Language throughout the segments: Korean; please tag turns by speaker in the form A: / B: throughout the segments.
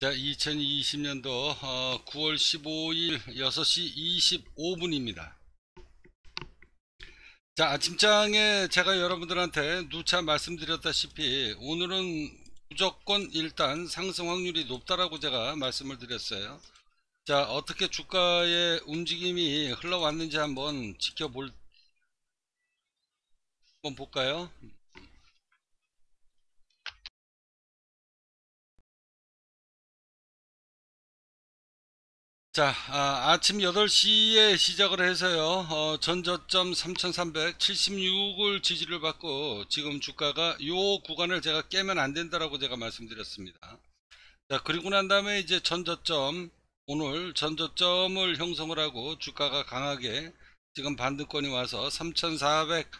A: 자, 2020년도 어, 9월 15일 6시 25분입니다. 자, 아침장에 제가 여러분들한테 누차 말씀드렸다시피 오늘은 무조건 일단 상승 확률이 높다라고 제가 말씀을 드렸어요. 자, 어떻게 주가의 움직임이 흘러왔는지 한번 지켜볼 한번 볼까요? 자, 아, 침 8시에 시작을 해서요, 어, 전저점 3376을 지지를 받고, 지금 주가가 요 구간을 제가 깨면 안 된다라고 제가 말씀드렸습니다. 자, 그리고 난 다음에 이제 전저점, 오늘 전저점을 형성을 하고, 주가가 강하게 지금 반등권이 와서 3400,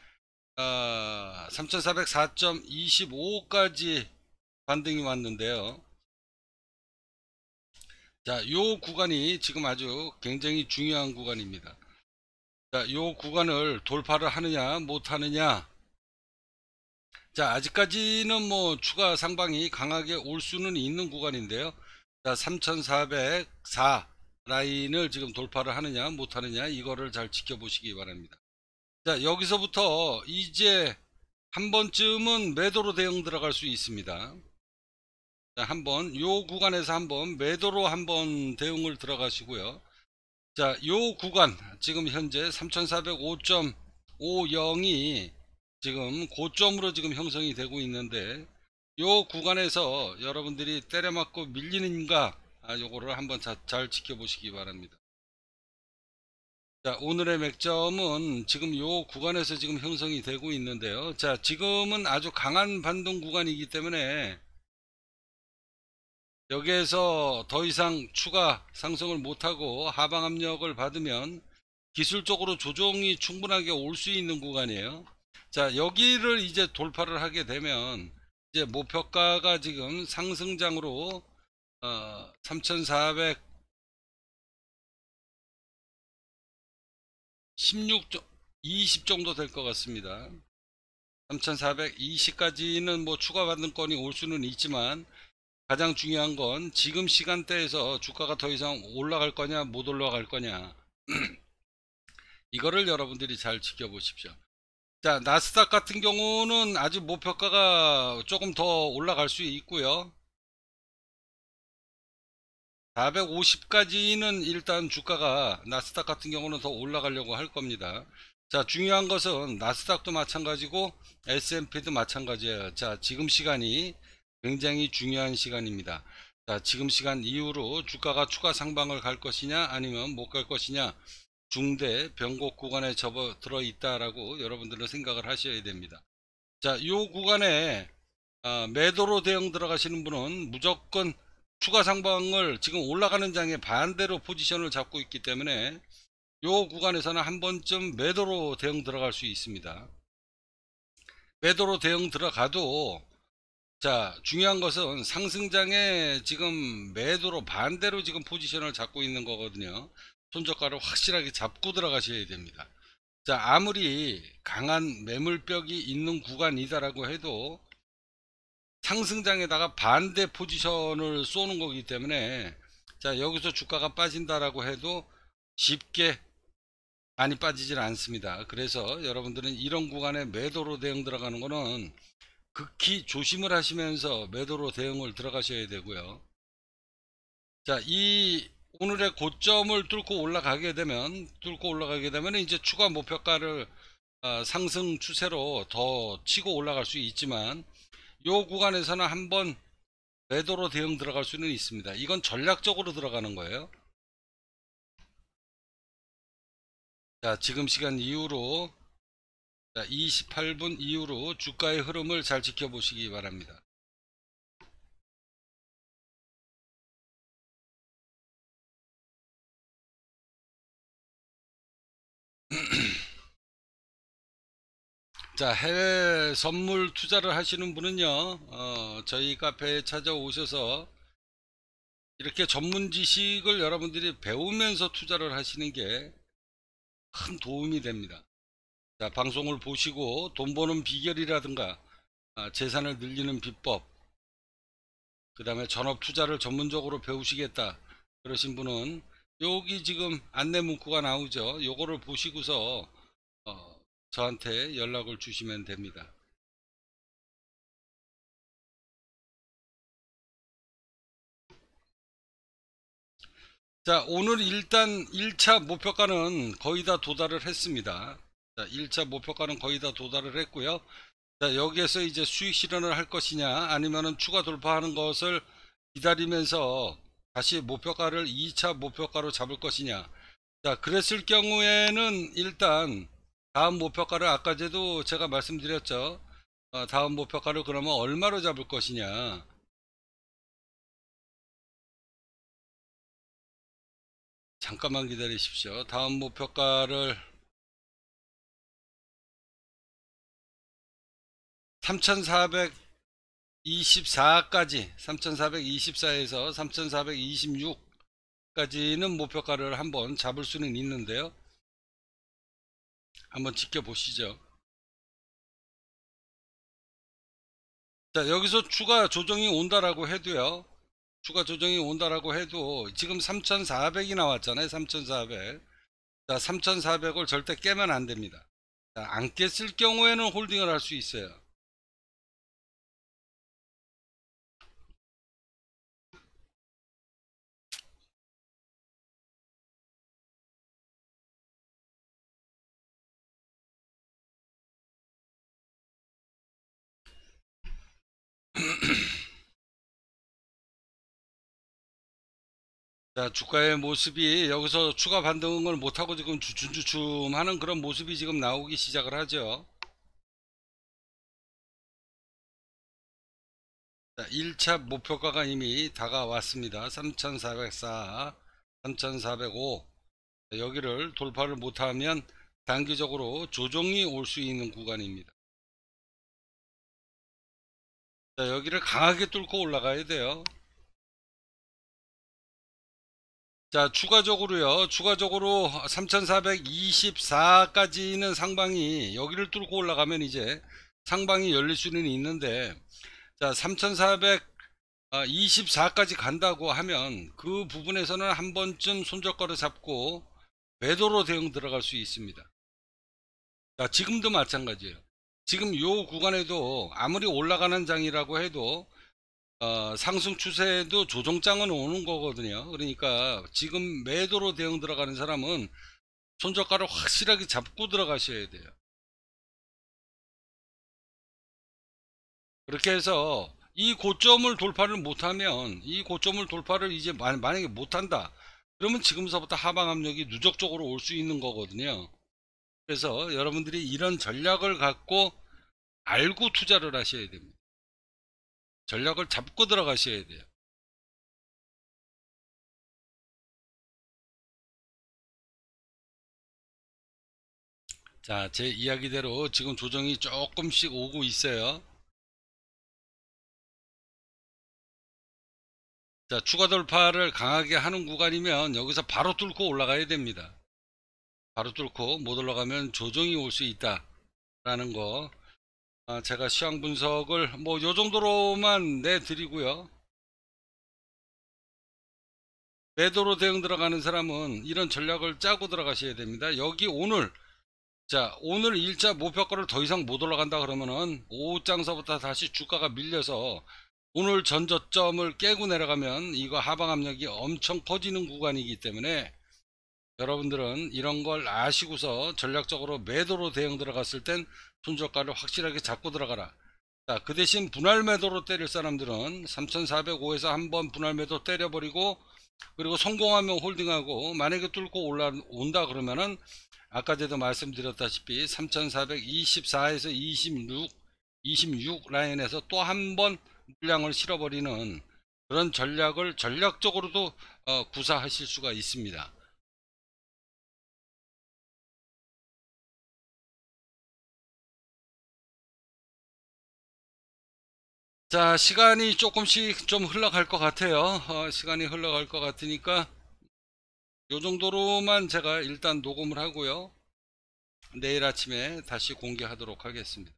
A: 아, 3404.25까지 반등이 왔는데요. 자, 요 구간이 지금 아주 굉장히 중요한 구간입니다. 자, 요 구간을 돌파를 하느냐, 못 하느냐. 자, 아직까지는 뭐 추가 상방이 강하게 올 수는 있는 구간인데요. 자, 3404 라인을 지금 돌파를 하느냐, 못 하느냐, 이거를 잘 지켜보시기 바랍니다. 자, 여기서부터 이제 한 번쯤은 매도로 대응 들어갈 수 있습니다. 자, 한번 요 구간에서 한번 매도로 한번 대응을 들어가시고요. 자, 요 구간 지금 현재 3405.50이 지금 고점으로 지금 형성이 되고 있는데 요 구간에서 여러분들이 때려맞고 밀리는가 아, 요거를 한번 자, 잘 지켜보시기 바랍니다. 자, 오늘의 맥점은 지금 요 구간에서 지금 형성이 되고 있는데요. 자, 지금은 아주 강한 반동 구간이기 때문에 여기에서 더 이상 추가 상승을 못하고 하방 압력을 받으면 기술적으로 조정이 충분하게 올 수 있는 구간이에요. 자, 여기를 이제 돌파를 하게 되면 이제 목표가가 지금 상승장으로 어, 3,400 16, 20 정도 될 것 같습니다. 3,420까지는 뭐 추가 받는 건이 올 수는 있지만 가장 중요한 건 지금 시간대에서 주가가 더 이상 올라갈 거냐 못 올라갈 거냐. 이거를 여러분들이 잘 지켜보십시오. 자 나스닥 같은 경우는 아직 목표가가 조금 더 올라갈 수 있고요. 450까지는 일단 주가가 나스닥 같은 경우는 더 올라가려고 할 겁니다. 자 중요한 것은 나스닥도 마찬가지고 S&P도 마찬가지예요. 자 지금 시간이 굉장히 중요한 시간입니다. 자, 지금 시간 이후로 주가가 추가 상방을 갈 것이냐 아니면 못 갈 것이냐 중대 변곡 구간에 접어 들어 있다라고 여러분들은 생각을 하셔야 됩니다. 자, 이 구간에 아, 매도로 대응 들어가시는 분은 무조건 추가 상방을 지금 올라가는 장에 반대로 포지션을 잡고 있기 때문에 이 구간에서는 한 번쯤 매도로 대응 들어갈 수 있습니다. 매도로 대응 들어가도 자 중요한 것은 상승장에 지금 매도로 반대로 지금 포지션을 잡고 있는 거거든요. 손저가를 확실하게 잡고 들어가셔야 됩니다. 자 아무리 강한 매물벽이 있는 구간이다라고 해도 상승장에다가 반대 포지션을 쏘는 거기 때문에 자 여기서 주가가 빠진다라고 해도 쉽게 많이 빠지질 않습니다. 그래서 여러분들은 이런 구간에 매도로 대응 들어가는 거는 극히 조심을 하시면서 매도로 대응을 들어가셔야 되고요. 자, 이 오늘의 고점을 뚫고 올라가게 되면 뚫고 올라가게 되면 이제 추가 목표가를 어, 상승 추세로 더 치고 올라갈 수 있지만 이 구간에서는 한번 매도로 대응 들어갈 수는 있습니다. 이건 전략적으로 들어가는 거예요. 자, 지금 시간 이후로 자, 28분 이후로 주가의 흐름을 잘 지켜보시기 바랍니다. 자, 해외 선물 투자를 하시는 분은요, 어, 저희 카페에 찾아오셔서 이렇게 전문 지식을 여러분들이 배우면서 투자를 하시는 게 큰 도움이 됩니다. 자, 방송을 보시고 돈 버는 비결이라든가 아, 재산을 늘리는 비법 그 다음에 전업 투자를 전문적으로 배우시겠다 그러신 분은 여기 지금 안내 문구가 나오죠. 요거를 보시고서 어, 저한테 연락을 주시면 됩니다. 자 오늘 일단 1차 목표가는 거의 다 도달을 했습니다 자 1차 목표가는 거의 다 도달을 했고요. 자 여기에서 이제 수익 실현을 할 것이냐 아니면은 추가 돌파하는 것을 기다리면서 다시 목표가를 2차 목표가로 잡을 것이냐. 자 그랬을 경우에는 일단 다음 목표가를 아까 제도 제가 말씀드렸죠. 어, 다음 목표가를 그러면 얼마로 잡을 것이냐. 잠깐만 기다리십시오. 다음 목표가를 3424까지 3424에서 3426까지는 목표가를 한번 잡을 수는 있는데요. 한번 지켜보시죠. 자 여기서 추가 조정이 온다라고 해도요. 추가 조정이 온다라고 해도 지금 3400이 나왔잖아요 3400 자, 3400을 절대 깨면 안 됩니다 자, 안 깼을 경우에는 홀딩을 할 수 있어요 자, 주가의 모습이 여기서 추가 반등을 못하고 지금 주춤주춤 하는 그런 모습이 지금 나오기 시작을 하죠. 자, 1차 목표가가 이미 다가왔습니다. 3404, 3405. 여기를 돌파를 못하면 단기적으로 조정이 올 수 있는 구간입니다. 자, 여기를 강하게 뚫고 올라가야 돼요. 자 추가적으로요. 추가적으로 3424까지는 상방이 여기를 뚫고 올라가면 이제 상방이 열릴 수는 있는데 자 3424까지 간다고 하면 그 부분에서는 한 번쯤 손절가를 잡고 매도로 대응 들어갈 수 있습니다. 자 지금도 마찬가지예요. 지금 요 구간에도 아무리 올라가는 장이라고 해도 어, 상승 추세도 조정장은 오는 거거든요. 그러니까 지금 매도로 대응 들어가는 사람은 손저가를 확실하게 잡고 들어가셔야 돼요. 그렇게 해서 이 고점을 돌파를 못하면 이 고점을 돌파를 이제 만약에 못한다 그러면 지금서부터 하방 압력이 누적적으로 올 수 있는 거거든요 그래서 여러분들이 이런 전략을 갖고 알고 투자를 하셔야 됩니다 전략을 잡고 들어가셔야 돼요. 자, 제 이야기대로 지금 조정이 조금씩 오고 있어요. 자, 추가 돌파를 강하게 하는 구간이면 여기서 바로 뚫고 올라가야 됩니다. 바로 뚫고 못 올라가면 조정이 올 수 있다. 라는 거 아, 제가 시황 분석을 뭐 요 정도로만 내드리고요. 매도로 대응 들어가는 사람은 이런 전략을 짜고 들어가셔야 됩니다. 여기 오늘 자 오늘 일자 목표가를 더 이상 못 올라간다 그러면은 오후장서부터 다시 주가가 밀려서 오늘 전저점을 깨고 내려가면 이거 하방 압력이 엄청 커지는 구간이기 때문에 여러분들은 이런 걸 아시고서 전략적으로 매도로 대응 들어갔을 땐 손저가를 확실하게 잡고 들어가라. 자, 그 대신 분할 매도로 때릴 사람들은 3405에서 한번 분할 매도 때려버리고 그리고 성공하면 홀딩하고 만약에 뚫고 올라온다 그러면은 아까 제도 말씀드렸다시피 3424에서 26 26 라인에서 또 한 번 물량을 실어버리는 그런 전략을 전략적으로도 어, 구사하실 수가 있습니다. 자 시간이 조금씩 좀 흘러갈 것 같아요. 어, 시간이 흘러갈 것 같으니까 요 정도로만 제가 일단 녹음을 하고요. 내일 아침에 다시 공개하도록 하겠습니다